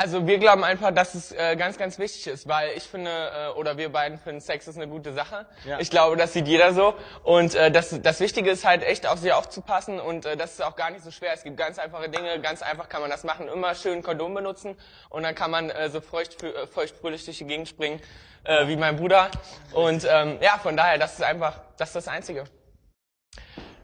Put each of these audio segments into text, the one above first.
Also wir glauben einfach, dass es äh, ganz, ganz wichtig ist, weil ich finde, äh, oder wir beiden finden, Sex ist eine gute Sache. Ja. Ich glaube, das sieht jeder so. Und äh, das, das Wichtige ist halt echt auf sich aufzupassen und äh, das ist auch gar nicht so schwer. Es gibt ganz einfache Dinge, ganz einfach kann man das machen. Immer schön Kondom benutzen und dann kann man äh, so feucht, äh, feuchtfröhlich durch die Gegend springen, äh, wie mein Bruder. Und ähm, ja, von daher, das ist einfach, das ist das Einzige.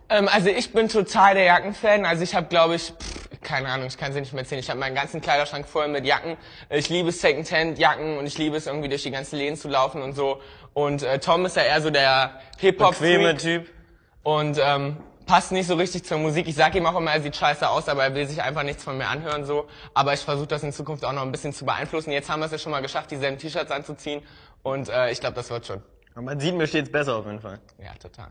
Ähm, also ich bin total der Jackenfan. Also ich habe, glaube ich, pff, keine Ahnung, ich kann sie nicht mehr erzählen. Ich habe meinen ganzen Kleiderschrank voll mit Jacken. Ich liebe Secondhand-Jacken und ich liebe es irgendwie durch die ganzen Läden zu laufen und so. Und äh, Tom ist ja eher so der Bequeme Hip-Hop-Freak Typ. und ähm, passt nicht so richtig zur Musik. Ich sag ihm auch immer, er sieht scheiße aus, aber er will sich einfach nichts von mir anhören so. Aber ich versuche das in Zukunft auch noch ein bisschen zu beeinflussen. Jetzt haben wir es ja schon mal geschafft, dieselben T-Shirts anzuziehen und äh, ich glaube, das wird schon. Aber man sieht mir stets besser auf jeden Fall. Ja, total.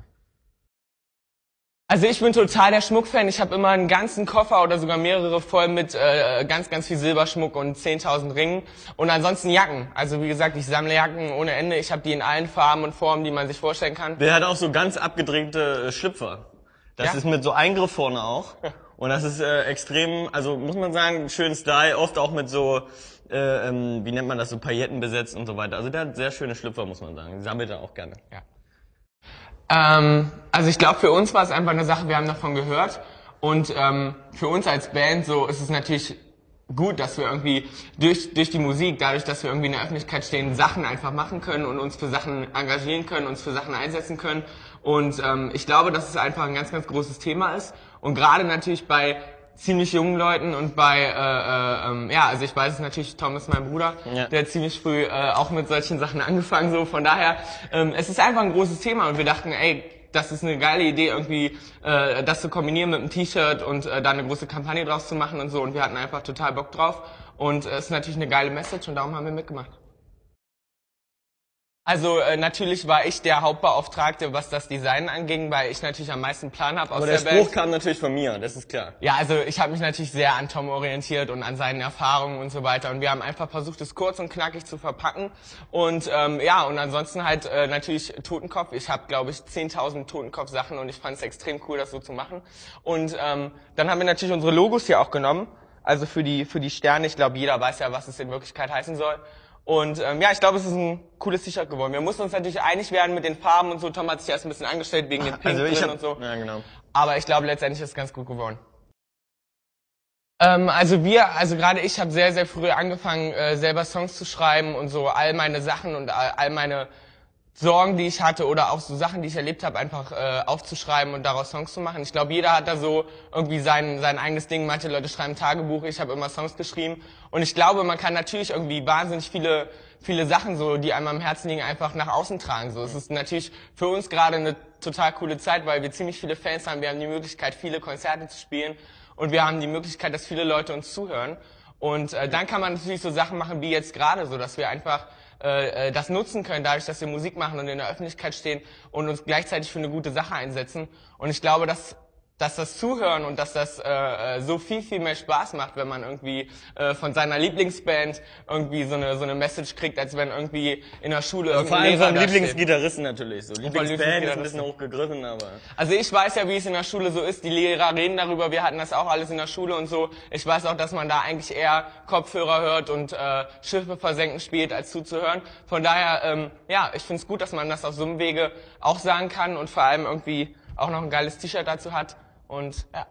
Also ich bin total der Schmuckfan. Ich habe immer einen ganzen Koffer oder sogar mehrere voll mit äh, ganz, ganz viel Silberschmuck und 10.000 Ringen. Und ansonsten Jacken. Also wie gesagt, ich sammle Jacken ohne Ende. Ich habe die in allen Farben und Formen, die man sich vorstellen kann. Der hat auch so ganz abgedrehte äh, Schlüpfer. Das Ja? ist mit so Eingriff vorne auch. Und das ist äh, extrem, also muss man sagen, schön Style, oft auch mit so, äh, ähm, wie nennt man das, so Pailletten besetzt und so weiter. Also der hat sehr schöne Schlüpfer, muss man sagen. Die sammelt er auch gerne. Ja. Ähm, also ich glaube, für uns war es einfach eine Sache, wir haben davon gehört. Und ähm, für uns als Band so ist es natürlich gut, dass wir irgendwie durch, durch die Musik, dadurch, dass wir irgendwie in der Öffentlichkeit stehen, Sachen einfach machen können und uns für Sachen engagieren können, uns für Sachen einsetzen können. Und ähm, ich glaube, dass es einfach ein ganz, ganz großes Thema ist. Und gerade natürlich bei ziemlich jungen Leuten und bei, äh, äh, ähm, ja, also ich weiß es natürlich, Tom ist mein Bruder, Ja. der ziemlich früh äh, auch mit solchen Sachen angefangen, so von daher, ähm, es ist einfach ein großes Thema und wir dachten, ey, das ist eine geile Idee, irgendwie äh, das zu kombinieren mit einem T-Shirt und äh, da eine große Kampagne draus zu machen und so und wir hatten einfach total Bock drauf und äh, es ist natürlich eine geile Message und darum haben wir mitgemacht. Also äh, natürlich war ich der Hauptbeauftragte, was das Design anging, weil ich natürlich am meisten Plan habe aus Aber der, der Spruch Band. kam natürlich von mir, das ist klar. Ja, also ich habe mich natürlich sehr an Tom orientiert und an seinen Erfahrungen und so weiter. Und wir haben einfach versucht, es kurz und knackig zu verpacken. Und ähm, ja, und ansonsten halt äh, natürlich Totenkopf. Ich habe, glaube ich, 10.000 Totenkopf-Sachen und ich fand es extrem cool, das so zu machen. Und ähm, dann haben wir natürlich unsere Logos hier auch genommen. Also für die, für die Sterne. Ich glaube, jeder weiß ja, was es in Wirklichkeit heißen soll. Und ähm, ja, ich glaube, es ist ein cooles T-Shirt geworden. Wir mussten uns natürlich einig werden mit den Farben und so. Tom hat sich erst ein bisschen angestellt wegen Pink Also drin hab, und so. ja genau. Aber ich glaube, letztendlich ist es ganz gut geworden. Ähm, also wir, also gerade ich habe sehr, sehr früh angefangen, äh, selber Songs zu schreiben und so all meine Sachen und all, all meine Sorgen, die ich hatte oder auch so Sachen, die ich erlebt habe, einfach äh, aufzuschreiben und daraus Songs zu machen. Ich glaube, jeder hat da so irgendwie sein, sein eigenes Ding. Manche Leute schreiben Tagebuch, ich habe immer Songs geschrieben. Und ich glaube, man kann natürlich irgendwie wahnsinnig viele viele Sachen so, die einem am Herzen liegen, einfach nach außen tragen. So, es ist natürlich für uns gerade eine total coole Zeit, weil wir ziemlich viele Fans haben. Wir haben die Möglichkeit, viele Konzerte zu spielen und wir haben die Möglichkeit, dass viele Leute uns zuhören. Und äh, dann kann man natürlich so Sachen machen wie jetzt gerade, so dass wir einfach äh, äh, das nutzen können, dadurch, dass wir Musik machen und in der Öffentlichkeit stehen und uns gleichzeitig für eine gute Sache einsetzen. Und ich glaube, dass dass das Zuhören und dass das äh, äh, so viel, viel mehr Spaß macht, wenn man irgendwie äh, von seiner Lieblingsband irgendwie so eine, so eine Message kriegt, als wenn irgendwie in der Schule Vor irgendein allem von. Lieblingsgitarristen natürlich. So Lieblingsband ist ein bisschen hochgegriffen, aber Also ich weiß ja, wie es in der Schule so ist. Die Lehrer reden darüber. Wir hatten das auch alles in der Schule und so. Ich weiß auch, dass man da eigentlich eher Kopfhörer hört und äh, Schiffe versenken spielt, als zuzuhören. Von daher, ähm, ja, ich finde es gut, dass man das auf so einem Wege auch sagen kann und vor allem irgendwie auch noch ein geiles T-Shirt dazu hat. Und ja.